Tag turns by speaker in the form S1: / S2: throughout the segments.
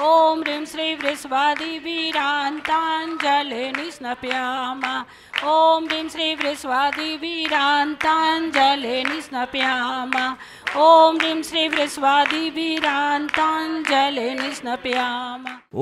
S1: ॐ ह्रीं श्री वृस्वादिवीरान्ताञ्जले निस्नप्यामा। ॐ ह्रीं श्री ॐ ह्रीं श्री वृस्वादिवीरान्ताञ्जले निस्नप्यामा।
S2: ॐ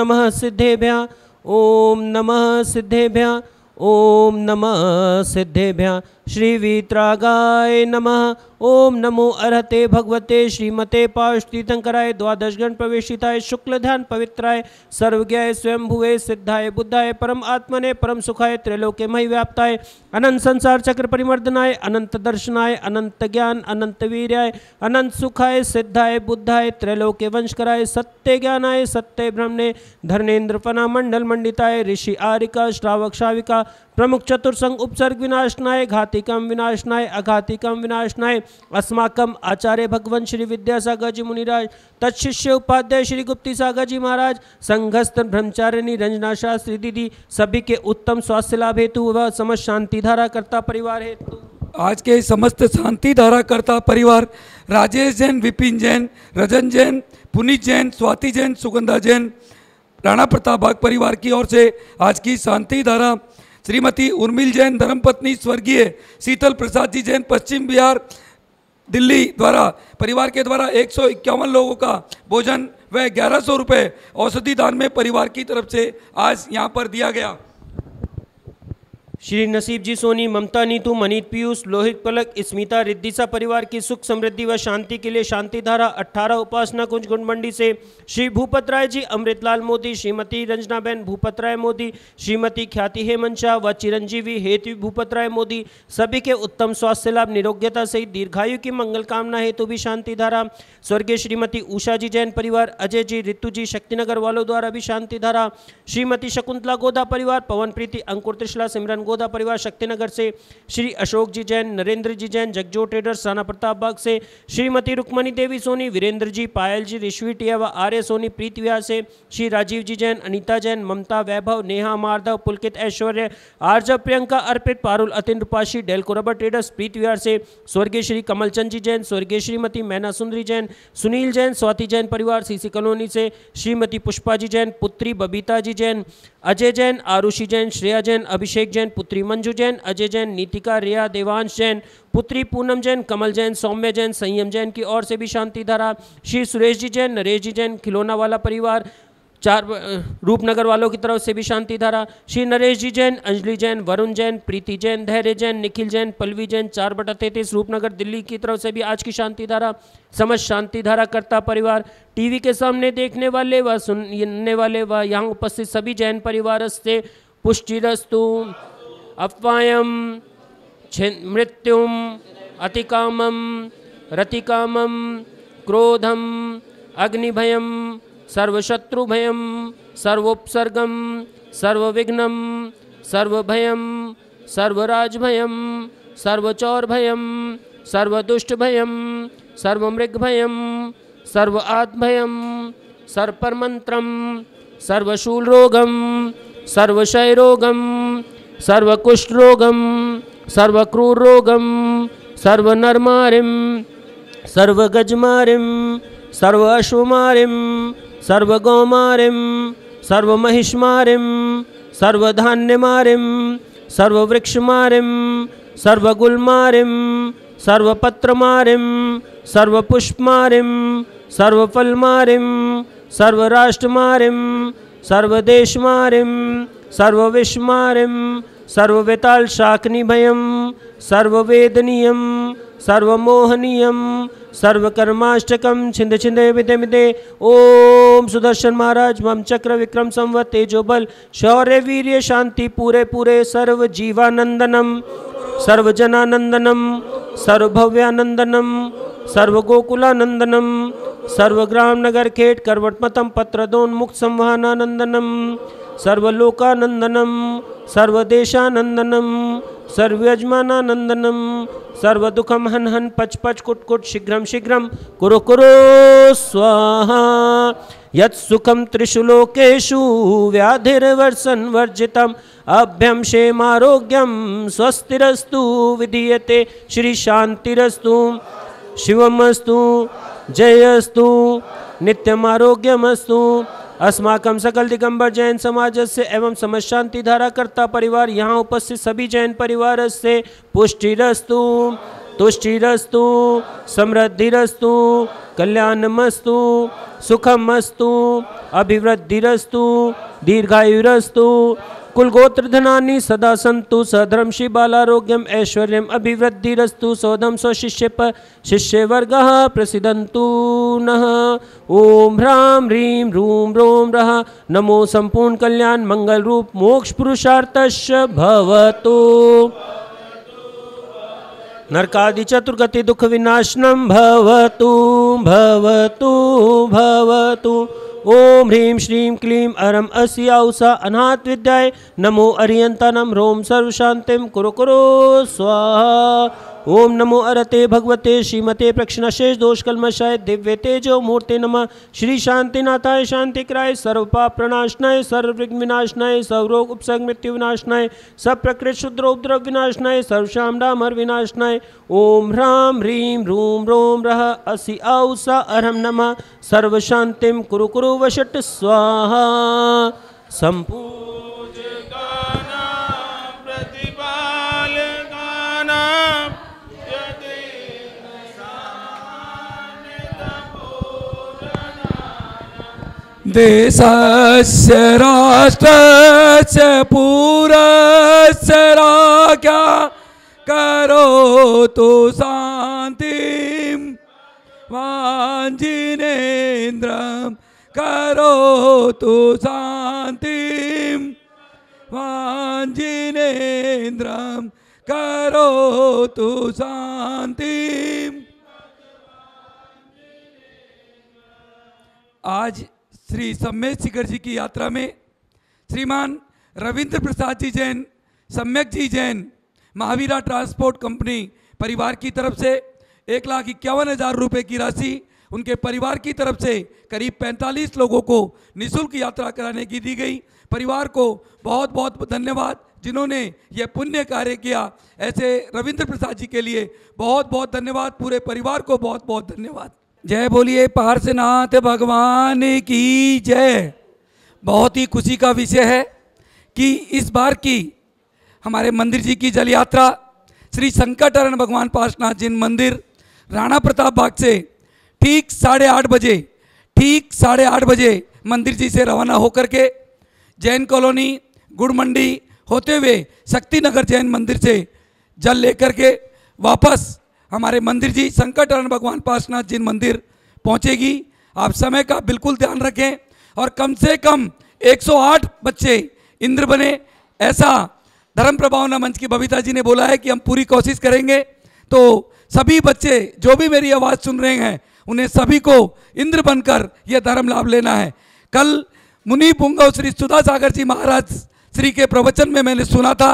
S2: नमः सिद्धेभ्यः ॐ नमः सिद्धेभ्यः ॐ नमः सिद्धेभ्यः। श्रीवीतरागाय नमः। ओम नमो अरहते भगवते श्रीमते पाशतीर्थंकराय द्वादश गण प्रवेशिताय शुक्ल ध्यान पवित्राय सर्वज्ञाय स्वयंभुवे सिद्धाय बुद्धाय परम आत्मने परम सुखाय त्रैलोक्य मही व्याप्ताय अनंत संसार चक्र परिमर्दनाय अनंत दर्शनाय अनंत ज्ञान अनंत वीर्याय अनंत सुखाय सिद्धाय बुद्धाय त्रैलोक्य वंशकराय सत्य ज्ञानाय सत्य ब्रह्मणे धर्मेन्द्र फना मंडल मंडिताय ऋषि आरिका श्रावक श्राविका प्रमुख चतुर्संग उपसर्ग विनाशनाय, घातिकम विनाशनाय, अघातिकम विनाशनाय। अस्माकम आचार्य भगवान श्री विद्यासागर जी मुनिराज, तत्शिष्य उपाध्याय श्री गुप्ती सागर जी महाराज, संघस्थ ब्रह्मचारिणी रंजना शास्त्री दीदी सभी के उत्तम स्वास्थ्य लाभ हेतु व समस्त शांति धारा करता परिवार हेतु।
S3: आज के समस्त शांति धारा करता परिवार, राजेश जैन, विपिन जैन, रजन जैन, पुनीत जैन, स्वाति जैन, सुगंधा जैन, राणा प्रताप बाग परिवार की ओर से आज की शांति धारा श्रीमती उर्मिल जैन धर्मपत्नी स्वर्गीय शीतल प्रसाद जी जैन पश्चिम बिहार, दिल्ली द्वारा, परिवार के द्वारा एक सौ इक्यावन लोगों का भोजन व ग्यारह सौ रुपये औषधि दान में परिवार की तरफ़ से आज यहाँ पर दिया गया।
S2: श्री नसीब जी सोनी, ममता नीतू, मनीत पीयूष, लोहित पलक, स्मिता रिद्धिसा परिवार की सुख समृद्धि व शांति के लिए शांति धारा अट्ठारह उपासना कुंज गुंड मंडी से श्री भूपत राय जी, अमृतलाल मोदी, श्रीमती रंजनाबेन भूपत राय मोदी, श्रीमती ख्याति हेमंत शाह व चिरंजीवी हेतु भूपत राय मोदी, सभी के उत्तम स्वास्थ्य लाभ, निरोग्यता सहित दीर्घायु की मंगल कामना हेतु भी शांति धारा स्वर्गीय श्रीमती उषा जी जैन परिवार, अजय जी, रितु जी, शक्तिनगर वालों द्वारा भी शांति धारा श्रीमती शकुंतला गोदा परिवार, पवन प्रीति, अंकुर त्रिशला, सिमरन गोदा परिवार, शक्तिनगर से श्री अशोक जी जैन, नरेंद्र जी जैन जगजो ट्रेडर्स राना प्रताप बाग से श्रीमती रुक्मणी देवी सोनी, वीरेंद्र जी, पायल जी ऋषवी टिया व आर्य सोनी, प्रीत विहार से श्री राजीव जी जैन, अनिता जैन, ममता वैभव, नेहा मार्धव पुलकित ऐश्वर्य आर्जव प्रियंका अर्पित, पारुल अतिन रूपाशी डेलको रबर ट्रेडर्स, प्रीत विहार से स्वर्गीय श्री कमलचंद जी जैन, स्वर्गीय श्रीमती मैना सुंदरी जैन, सुनील जैन, स्वाति जैन परिवार, सीसी कॉलोनी से श्रीमती पुष्पा जी जैन, पुत्री बबीता जी जैन, अजय जैन, आरुषि जैन, श्रेया जैन, अभिषेक जैन पुत्री मंजू जैन, अजय जैन, नीतिका, रिया, देवांश जैन, पुत्री पूनम जैन, कमल जैन, सौम्य जैन, संयम जैन की ओर से भी शांति धारा, श्री सुरेश जी जैन, नरेश जी जैन, खिलौना वाला परिवार, चार रूपनगर वालों की तरफ़ से भी शांति धारा, श्री नरेश जी जैन, अंजलि जैन, वरुण जैन, प्रीति जैन, धैर्य जैन, निखिल जैन पलवी जैन, चार बटा तैतीस, रूपनगर, दिल्ली की तरफ़ से भी आज की शांति धारा समझ शांति धारा करता परिवार, टीवी के सामने देखने वाले व सुनने वाले व यहाँ उपस्थित सभी जैन परिवार से पुष्टिरस्तु अफवायम मृत्युम अतिकामम रतिकामम क्रोधम अग्निभयम सर्वशत्रुभयं, सर्वोपसर्गं, सर्वविघ्नं, सर्वभयं, सर्वराजभयं, सर्वचौरभयं, सर्वदुष्टभयं, सर्वमृगभयं सर्व आत्भयं सर्वपरमन्त्रं, सर्वशूलरोगं सर्वक्षयरोगं सर्वकुष्ठरोगं सर्वक्रूररोगं सर्वनरमारिं सर्वगजमारिं सर्व अश्वमारिम सर्व गौमारिम सर्व महिष्मारिम सर्व धान्यमारिम सर्व वृक्षमारिम सर्व गुलमारिम सर्व पत्रमारिम सर्व पुष्पमारिम सर्व फलमारिम सर्व राष्ट्रमारिम सर्व देशमारिम सर्व विश्वमारिम सर्व वेताल शाकनी भयम सर्व सर्वमोहनीयम सर्वकर्माष्टकम छिंद छिंदे विदे विदे। ओम सुदर्शन महाराज, मम चक्र विक्रम संवत तेजो बल। शौर्य, वीर्य, शांति, पूरे पूरे सर्व जीवानंदनम, सर्वजनानंदनम, सर्वभव्यानंदनम। सर्वगोकुलानंदनम सर्वग्राम नगर खेट करवटमतम पत्रदोन्मुक्त संवहनानंदनम सर्वलोकानंदनम सर्वदेशानंदनम सर्वयजमानानंदनम सर्वदुखम हन हन, पच पच, कुट कुट शीघ्रम शीघ्रम कुरु कुरु, स्वाहा। यत्सुखम त्रिषु लोकेषु व्याधिर्वर्षन् वर्जितम् अभ्यम क्षेमारोग्यम स्वस्तिरस्तु विधीयते, श्री शांतिरस्तु शिवमस्तु, जयस्तु, नित्यमारोग्यमस्तु। अस्माकं सकल दिगंबर जैन समाज से एवं समस्त शांति धारा कर्ता परिवार यहाँ उपस्थित सभी जैन परिवार से पुष्टिरस्तु, तुष्टिरस्तु, समृद्धिरस्तु, कल्याणमस्तु, सुखमस्तु, अभिवृद्धिरस्तु, दीर्घायुरस्तु कुलगोत्र धनानि सदा सन्तु सधर्म शिबालारोग्यम ऐश्वर्यम अभिवृद्धिरस्तु सौधम स्वशिष्य पर शिष्य वर्ग प्रसिदन्तु नः। ओम ह्रां ह्रीं रूं रोम रः, नमो संपूर्ण कल्याण मंगल रूप मोक्ष पुरुषार्थस्य भवतु। नरकादि चतुर्गति दुख विनाशनम भवतु भवतु भवतु। ओम ह्रीं श्रीं क्लीं अरम अस्याउसा अनाथ विद्याय। नमो अरियंतानम रोम सर्वशांतिम कुरु कुरु। स्वाहा। ओम नमो अरते भगवते श्रीमते प्रक्षणशेष दोष कलमशाय दिव्य तेजो मूर्ति नम। श्री शांतिनाथाय शांतिक्राय सर्व पाप प्रणाशनाय सर्व विघ्न विनाशनाय सर्व रोग उपसर्ग मृत्यु विनाशनाय सब प्रकृत शुद्र उपद्रव विनाशनाय सर्व श्याम डामर विनाशनाय। ओम ह्रां ह्रीं रूं रों रह असि औसा अरहं नमः। सर्व शांतिम कुरु कुरु वषट स्वाहा। संपूर्ण
S3: देशस्य राष्ट्रस्य पूरस्य राज्ञा करोतु शान्तिं वाञ्जिनेन्द्रं करोतु शान्तिं वाञ्जिनेन्द्रं करोतु शान्तिम् आज श्री सम्मेद शिखर जी की यात्रा में श्रीमान रविंद्र प्रसाद जी जैन, सम्यक जी जैन, महावीरा ट्रांसपोर्ट कंपनी परिवार की तरफ़ से एक लाख इक्यावन हज़ार रुपये की राशि उनके परिवार की तरफ़ से करीब 45 लोगों को निशुल्क यात्रा कराने की दी गई। परिवार को बहुत बहुत धन्यवाद, जिन्होंने यह पुण्य कार्य किया। ऐसे रविंद्र प्रसाद जी के लिए बहुत बहुत धन्यवाद, पूरे परिवार को बहुत बहुत धन्यवाद। जय बोलिए पार्शनाथ भगवान की जय। बहुत ही खुशी का विषय है कि इस बार की हमारे मंदिर जी की जल यात्रा, श्री संकटहरण भगवान पार्शनाथ जी मंदिर, राणा प्रताप बाग से ठीक साढ़े आठ बजे, ठीक साढ़े आठ बजे मंदिर जी से रवाना होकर के जैन कॉलोनी गुड़ मंडी होते हुए शक्तिनगर जैन मंदिर से जल लेकर के वापस हमारे मंदिर जी, संकटहरण भगवान पार्श्वनाथ जी मंदिर पहुंचेगी। आप समय का बिल्कुल ध्यान रखें और कम से कम 108 बच्चे इंद्र बने। ऐसा धर्म प्रभावना मंच की बबीता जी ने बोला है कि हम पूरी कोशिश करेंगे। तो सभी बच्चे, जो भी मेरी आवाज़ सुन रहे हैं, उन्हें सभी को इंद्र बनकर यह धर्म लाभ लेना है। कल मुनि पुंगव श्री सुधा सागर जी महाराज श्री के प्रवचन में मैंने सुना था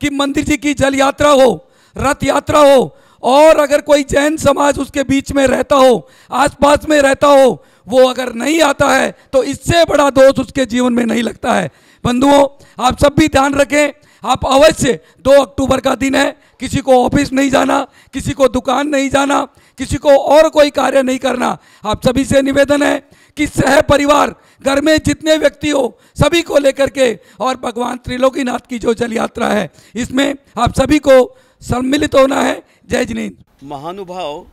S3: कि मंदिर जी की जल यात्रा हो, रथ यात्रा हो और अगर कोई जैन समाज उसके बीच में रहता हो, आसपास में रहता हो, वो अगर नहीं आता है तो इससे बड़ा दोष उसके जीवन में नहीं लगता है। बंधुओं, आप सब भी ध्यान रखें, आप अवश्य दो अक्टूबर का दिन है, किसी को ऑफ़िस नहीं जाना, किसी को दुकान नहीं जाना, किसी को और कोई कार्य नहीं करना। आप सभी से निवेदन है कि सह परिवार, घर में जितने व्यक्ति हो, सभी को लेकर के और भगवान त्रिलोकीनाथ की जो जल यात्रा है, इसमें आप सभी को सम्मिलित होना है। जय जिनेन्द्र।
S4: महानुभाव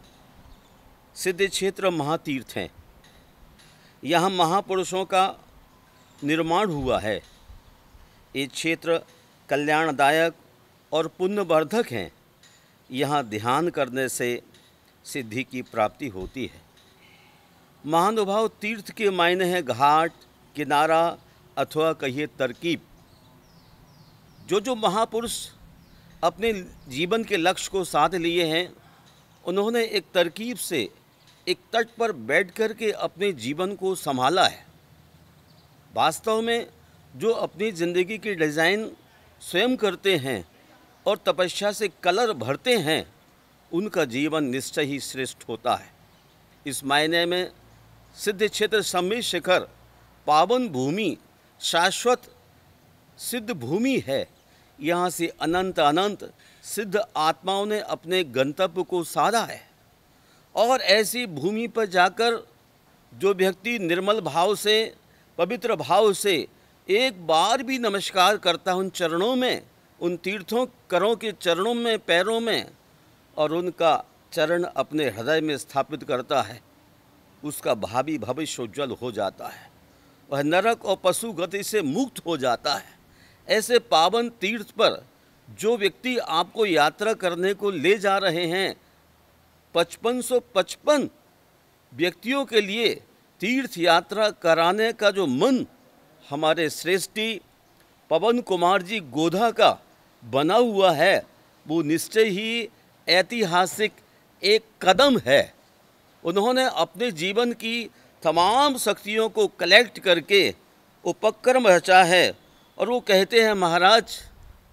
S4: सिद्ध क्षेत्र महातीर्थ हैं। यहाँ महापुरुषों का निर्माण हुआ है। ये क्षेत्र कल्याणदायक और पुण्यवर्धक हैं। यहाँ ध्यान करने से सिद्धि की प्राप्ति होती है। महानुभाव तीर्थ के मायने हैं घाट, किनारा अथवा कहिए तरकीब। जो जो महापुरुष अपने जीवन के लक्ष्य को साध लिए हैं। उन्होंने एक तरकीब से एक तट पर बैठ कर के अपने जीवन को संभाला है। वास्तव में, जो अपनी ज़िंदगी की डिज़ाइन स्वयं करते हैं और तपस्या से कलर भरते हैं, उनका जीवन निश्चय ही श्रेष्ठ होता है। इस मायने में सिद्ध क्षेत्र सम्मित शिखर पावन भूमि शाश्वत सिद्ध भूमि है। यहाँ से अनंत अनंत सिद्ध आत्माओं ने अपने गंतव्य को साधा है। और ऐसी भूमि पर जाकर जो व्यक्ति निर्मल भाव से, पवित्र भाव से एक बार भी नमस्कार करता है उन चरणों में, उन तीर्थों, करों के चरणों में, पैरों में, और उनका चरण अपने हृदय में स्थापित करता है, उसका भावी भविष्य उज्जवल हो जाता है। वह नरक और पशु गति से मुक्त हो जाता है। ऐसे पावन तीर्थ पर जो व्यक्ति आपको यात्रा करने को ले जा रहे हैं, पचपन सौ पचपन व्यक्तियों के लिए तीर्थ यात्रा कराने का जो मन हमारे श्रेष्ठी पवन कुमार जी गोधा का बना हुआ है, वो निश्चय ही ऐतिहासिक एक कदम है। उन्होंने अपने जीवन की तमाम शक्तियों को कलेक्ट करके उपक्रम रचा है। और वो कहते हैं, महाराज,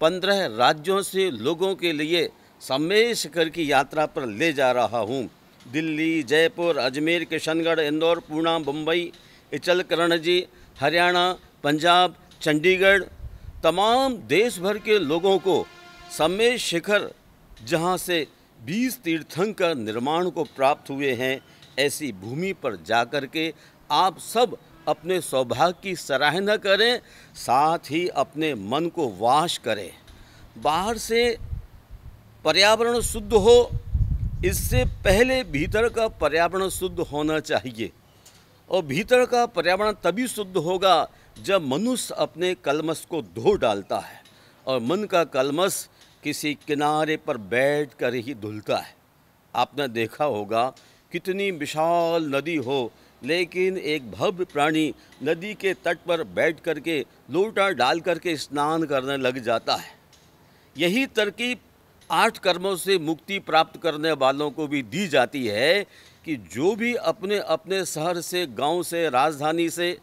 S4: पंद्रह राज्यों से लोगों के लिए सम्मेश कर की यात्रा पर ले जा रहा हूँ। दिल्ली, जयपुर, अजमेर, किशनगढ़, इंदौर, पूना मुंबई इचल करण जी हरियाणा, पंजाब, चंडीगढ़, तमाम देश भर के लोगों को सम्मेश शिखर, जहाँ से बीस तीर्थंकर निर्माण को प्राप्त हुए हैं, ऐसी भूमि पर जाकर के आप सब अपने सौभाग्य की सराहना करें, साथ ही अपने मन को वाश करें। बाहर से पर्यावरण शुद्ध हो, इससे पहले भीतर का पर्यावरण शुद्ध होना चाहिए। और भीतर का पर्यावरण तभी शुद्ध होगा जब मनुष्य अपने कलमस को धो डालता है और मन का कलमस किसी किनारे पर बैठ कर ही धुलता है। आपने देखा होगा कितनी विशाल नदी हो लेकिन एक भव्य प्राणी नदी के तट पर बैठ करके लोटा डाल करके स्नान करने लग जाता है। यही तरकीब आठ कर्मों से मुक्ति प्राप्त करने वालों को भी दी जाती है कि जो भी अपने अपने शहर से, गाँव से, राजधानी से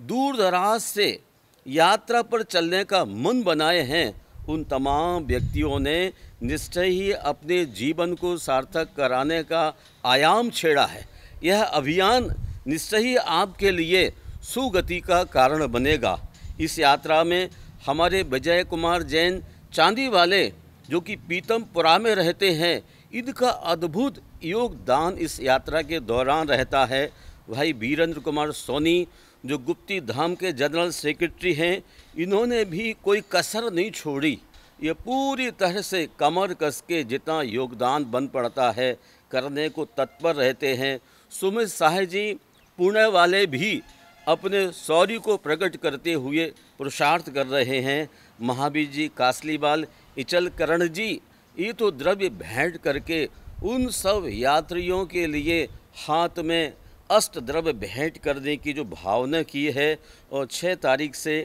S4: दूर दराज से यात्रा पर चलने का मन बनाए हैं, उन तमाम व्यक्तियों ने निश्चय ही अपने जीवन को सार्थक कराने का आयाम छेड़ा है। यह अभियान निश्चय ही आपके लिए सुगति का कारण बनेगा। इस यात्रा में हमारे विजय कुमार जैन चांदी वाले, जो कि पीतमपुरा में रहते हैं, इनका अद्भुत योगदान इस यात्रा के दौरान रहता है। भाई वीरेंद्र कुमार सोनी, जो गुप्ती धाम के जनरल सेक्रेटरी हैं, इन्होंने भी कोई कसर नहीं छोड़ी। ये पूरी तरह से कमर कस के जितना योगदान बन पड़ता है, करने को तत्पर रहते हैं। सुमित शाह जी, पुणे वाले भी अपने शौर्य को प्रकट करते हुए पुरुषार्थ कर रहे हैं। महावीर जी, कासलीवाल इचल करण जी, ये तो द्रव्य भेंट करके उन सब यात्रियों के लिए हाथ में अष्ट द्रव्य भेंट करने की जो भावना की है, और छः तारीख से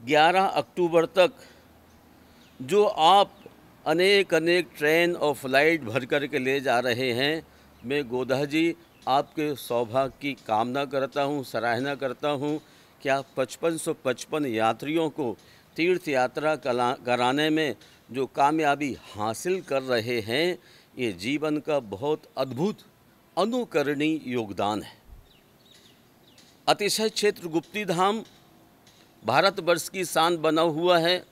S4: 11 अक्टूबर तक जो आप अनेक अनेक ट्रेन और फ़्लाइट भर कर के ले जा रहे हैं मैं गोदा जी, आपके सौभाग्य की कामना करता हूँ, सराहना करता हूँ। कि आप पचपन सौ पचपन यात्रियों को तीर्थ यात्रा कराने में जो कामयाबी हासिल कर रहे हैं, ये जीवन का बहुत अद्भुत, अनुकरणीय योगदान है। अतिशय क्षेत्र गुप्ती धाम भारतवर्ष की शान बना हुआ है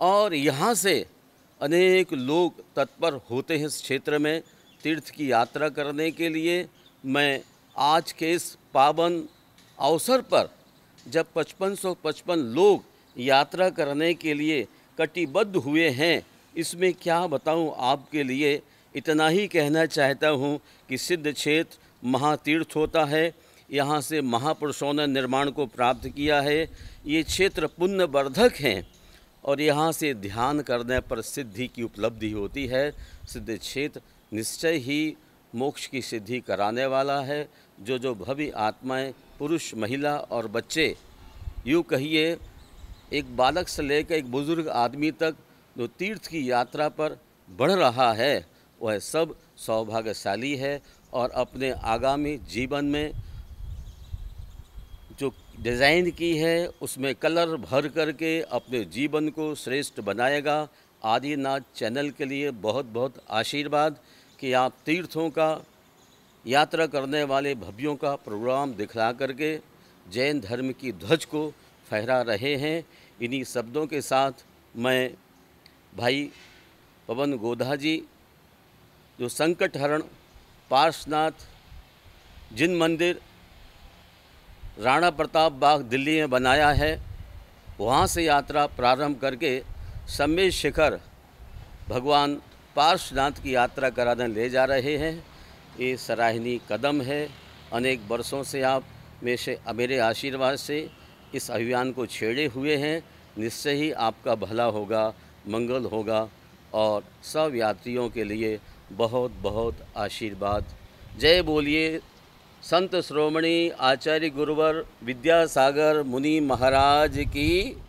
S4: और यहाँ से अनेक लोग तत्पर होते हैं इस क्षेत्र में। तीर्थ की यात्रा करने के लिए मैं आज के इस पावन अवसर पर जब पचपन सौ पचपन लोग यात्रा करने के लिए कटिबद्ध हुए हैं, इसमें क्या बताऊँ आपके लिए? इतना ही कहना चाहता हूँ कि सिद्ध क्षेत्र महातीर्थ होता है। यहाँ से महापुरुषों ने निर्माण को प्राप्त किया है। ये क्षेत्र पुण्यवर्धक हैं और यहाँ से ध्यान करने पर सिद्धि की उपलब्धि होती है। सिद्ध क्षेत्र निश्चय ही मोक्ष की सिद्धि कराने वाला है। जो जो भव्य आत्माएँ, पुरुष, महिला और बच्चे, यूँ कहिए, एक बालक से लेकर एक बुज़ुर्ग आदमी तक जो तीर्थ की यात्रा पर बढ़ रहा है, वह सब सौभाग्यशाली है और अपने आगामी जीवन में जो डिज़ाइन की है, उसमें कलर भर करके अपने जीवन को श्रेष्ठ बनाएगा। आदिनाथ चैनल के लिए बहुत बहुत आशीर्वाद। कि आप तीर्थों का यात्रा करने वाले भव्यों का प्रोग्राम दिखला करके जैन धर्म की ध्वज को फहरा रहे हैं। इन्हीं शब्दों के साथ मैं भाई पवन गोधा जी, जो संकट हरण पार्शनाथ जिन मंदिर, राणा प्रताप बाग दिल्ली में बनाया है, वहाँ से यात्रा प्रारंभ करके सम्मेद शिखर भगवान पार्श्वनाथ की यात्रा कराने ले जा रहे हैं। ये सराहनीय कदम है। अनेक वर्षों से आप में से, मेरे आशीर्वाद से इस अभियान को छेड़े हुए हैं। निश्चय ही आपका भला होगा, मंगल होगा और सब यात्रियों के लिए बहुत बहुत आशीर्वाद। जय बोलिए, संत श्रोमणी आचार्य गुरुवर विद्यासागर मुनि महाराज की